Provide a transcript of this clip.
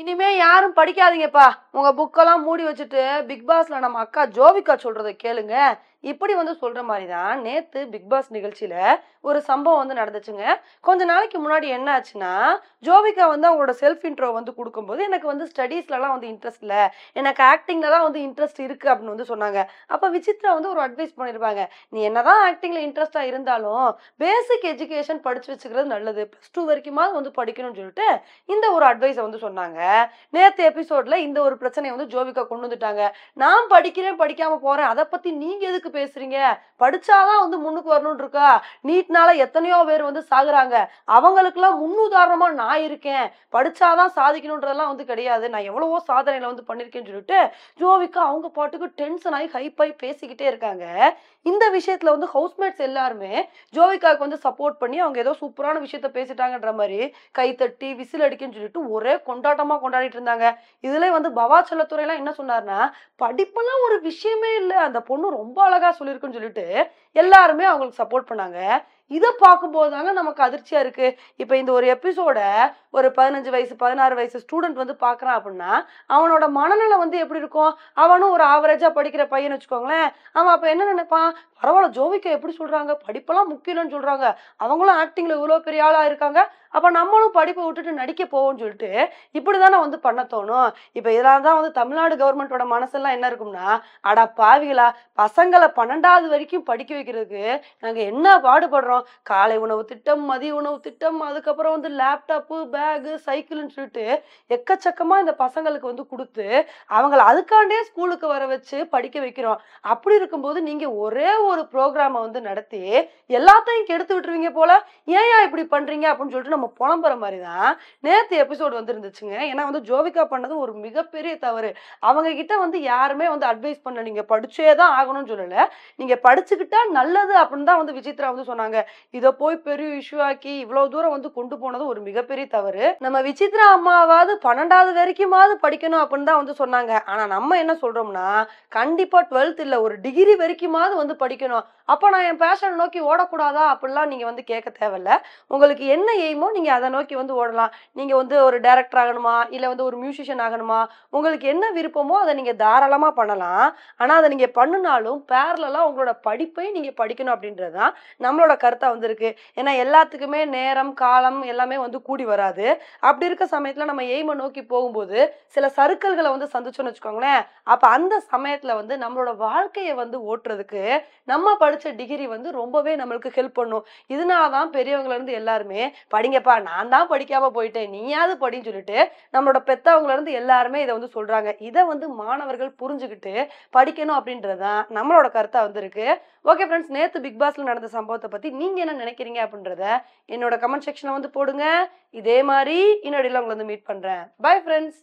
இனிமே யாரும் படிக்காதீங்கப்பா. உங்க புக்கெல்லாம் மூடி வச்சுட்டு பிக் பாஸ்ல நம்ம அக்கா ஜோவிகா சொல்றதை கேளுங்க. இப்படி வந்து சொல்ற மாதிரி தான் நேத்து பிக் பாஸ் நிகழ்ச்சியில ஒரு சம்பவம் வந்து நடந்துச்சுங்க. கொஞ்ச நாளைக்கு முன்னாடி என்ன ஆச்சுன்னா வந்து அவங்களோட செல்ஃப் இன்ட்ரோ வந்து கொடுக்கும்போது எனக்கு வந்து ஸ்டடீஸ்லலாம் வந்து இன்ட்ரெஸ்ட் இல்லை. எனக்கு ஆக்டிங்லலாம் வந்து இன்ட்ரெஸ்ட் இருக்கு அப்படின்னு வந்து சொன்னாங்க. அப்ப விசித்ரா வந்து ஒரு அட்வைஸ் பண்ணிருப்பாங்க. நீ என்னதான் ஆக்டிங்ல இன்ட்ரெஸ்டா இருந்தாலும் பேசிக் எஜுகேஷன் படிச்சு வச்சுக்கிறது நல்லது. ப்ளஸ் டூ வரைக்குமாவது வந்து படிக்கணும்னு சொல்லிட்டு இந்த ஒரு அட்வைஸை வந்து சொன்னாங்க. நேத்து எபிசோட்ல இந்த ஒரு பிரச்சனையை வந்து ஜோவிகா கொண்டு வந்துட்டாங்க. நான் படிக்கிறேன் படிக்காம போறேன். அதை பத்தி நீங்க எதுக்கு பேசுறீங்க? படிச்சாதான் வந்து முன்னுக்கு வரணும்னு இருக்கா நீட்னால எத்தனையோ பேர் வந்து சாகுறாங்க. அவங்களுக்கெல்லாம் முன்னுதாரணமா நான் இருக்கேன். படிச்சாதான் சாதிக்கணுன்றதெல்லாம் வந்து கிடையாது. நான் எவ்வளவோ சாதனைகளை வந்து பண்ணிருக்கேன்னு சொல்லிட்டு ஜோவிக்கு அவங்க பாட்டுக்கு டென்ஷன் ஆகி ஹைப்பாய் பேசிக்கிட்டே இருக்காங்க. இந்த விஷயத்துல வந்து ஹவுஸ்மேட்ஸ் எல்லாருமே ஜோவிகாவுக்கு வந்து சப்போர்ட் பண்ணி அவங்க ஏதோ சூப்பரான விஷயத்த பேசிட்டாங்கன்ற மாதிரி கைத்தட்டி விசில் அடிக்குன்னு சொல்லிட்டு ஒரே கொண்டாட்டமா கொண்டாடிட்டு இருந்தாங்க. இதுல வந்து பவா செல்லத்துறையெல்லாம் என்ன சொன்னார்னா படிப்பெல்லாம் ஒரு விஷயமே இல்லை. அந்த பொண்ணு ரொம்ப அழகா சொல்லியிருக்குன்னு சொல்லிட்டு எல்லாருமே அவங்களுக்கு சப்போர்ட் பண்ணாங்க. இதை பார்க்கும்போது தாங்க நமக்கு அதிர்ச்சியாக இருக்குது இப்போ இந்த ஒரு எபிசோட ஒரு பதினஞ்சு வயசு பதினாறு வயசு ஸ்டூடெண்ட் வந்து பார்க்குறான் அப்படின்னா அவனோட மனநிலை வந்து எப்படி இருக்கும்? அவனும் ஒரு ஆவரேஜாக படிக்கிற பையன் வச்சுக்கோங்களேன். அவன் அப்போ என்ன நினைப்பான்? பரவாயில்ல ஜோவிக்கா எப்படி சொல்கிறாங்க படிப்பெல்லாம் முக்கியம்னு சொல்கிறாங்க அவங்களும் ஆக்டிங்கில் இவ்வளோ பெரிய ஆளாக இருக்காங்க. அப்போ நம்மளும் படிப்பை விட்டுட்டு நடிக்க போவோம்னு சொல்லிட்டு இப்படிதானே வந்து பண்ண தோணும். இப்போ இதெல்லாம் தான் வந்து தமிழ்நாடு கவர்மெண்டோட மனசெல்லாம் என்ன இருக்கும்னா அடா பாவிகளா பசங்களை பன்னெண்டாவது வரைக்கும் படிக்க வைக்கிறதுக்கு நாங்கள் என்ன பாடுபடுறோம்? காலை உணவு திட்டம் மதிய உணவு திட்டம் அதுக்கப்புறம் வந்து லேப்டாப்பு பேகு சைக்கிள்னு சொல்லிட்டு எக்கச்சக்கமாக இந்த பசங்களுக்கு வந்து கொடுத்து அவங்கள அதுக்காண்டே ஸ்கூலுக்கு வர வச்சு படிக்க வைக்கிறோம். அப்படி இருக்கும்போது நீங்கள் ஒரே ஒரு ப்ரோக்ராமை வந்து நடத்தி எல்லாத்தையும் கெடுத்து விட்டுருவீங்க போல. ஏன் இப்படி பண்ணுறீங்க அப்படின்னு சொல்லிட்டு நம்ம புலம்புற மாதிரி தான் நேற்று எபிசோடு வந்து இருந்துச்சுங்க ஏன்னா வந்து ஜோவிகா பண்ணது ஒரு மிகப்பெரிய தவறு. அவங்க கிட்ட வந்து யாருமே வந்து அட்வைஸ் பண்ண நீங்கள் படிச்சே தான் ஆகணும்னு சொல்லலை. நீங்கள் படிச்சுக்கிட்டா நல்லது அப்படின்னு தான் வந்து விசித்ரா வந்து சொன்னாங்க. இதை போய் பெரிய இஷ்யூ ஆக்கி இவ்வளவு தூரம் வந்து கொண்டு போனது ஒரு மிகப்பெரிய தவறு. நம்ம விசித்ரா அம்மாவாவது பன்னெண்டாவது வரைக்குமாவது படிக்கணும் அப்படின்னு தான் வந்து சொன்னாங்க. ஆனா நம்ம என்ன சொல்றோம்னா கண்டிப்பா டுவெல்த் இல்ல ஒரு டிகிரி வரைக்குமாவது வந்து படிக்கணும். அப்ப நான் என் பேஷனை நோக்கி ஓடக்கூடாதா? அப்படிலாம் நீங்க வந்து கேட்க தேவையில்ல. உங்களுக்கு என்ன எய்மோ நீங்க அதை நோக்கி வந்து ஓடலாம். நீங்க வந்து ஒரு டைரக்டர் ஆகணுமா? இல்ல வந்து ஒரு மியூசிஷியன் ஆகணுமா? உங்களுக்கு என்ன விருப்பமோ அதை நீங்க தாராளமா பண்ணலாம். ஆனா அதை நீங்க பண்ணினாலும் பேரலாம் உங்களோட படிப்பை நீங்க படிக்கணும் அப்படின்றதுதான் நம்மளோட கருத்து. வந்து வந்திருக்கு. ஏன்னா எல்லாத்துக்குமே நேரம் காலம் எல்லாமே வந்து கூடி வராது. அப்படி இருக்க சமயத்தில் நம்ம எய்மை நோக்கி போகும்போது சில சருக்கல்களை வந்து சந்திச்சோம்னு வச்சுக்கோங்களேன் அப்போ அந்த சமயத்தில் வந்து நம்மளோட வாழ்க்கையை வந்து ஓட்டுறதுக்கு நம்ம படித்த டிகிரி வந்து ரொம்பவே நம்மளுக்கு ஹெல்ப் பண்ணும். இதனால தான் இருந்து எல்லாருமே படிங்கப்பா நான் தான் படிக்காம போயிட்டேன் நீயாவது படின்னு சொல்லிட்டு நம்மளோட பெத்தவங்கல இருந்து எல்லாருமே இதை வந்து சொல்கிறாங்க இதை வந்து மாணவர்கள் புரிஞ்சுக்கிட்டு படிக்கணும் அப்படின்றது தான் நம்மளோட கருத்தாக வந்து இருக்கு ஓகே ஃப்ரெண்ட்ஸ் நேற்று பிக் பாஸில் நடந்த சம்பவத்தை பற்றி நீ நீங்க என்ன நினைக்கிறீங்க அப்படின்றத என்னோட கமெண்ட் செக்ஷன்ல வந்து போடுங்க. இதே மாதிரி இன்னொடியில் உங்களை வந்து மீட் பண்றேன். Bye friends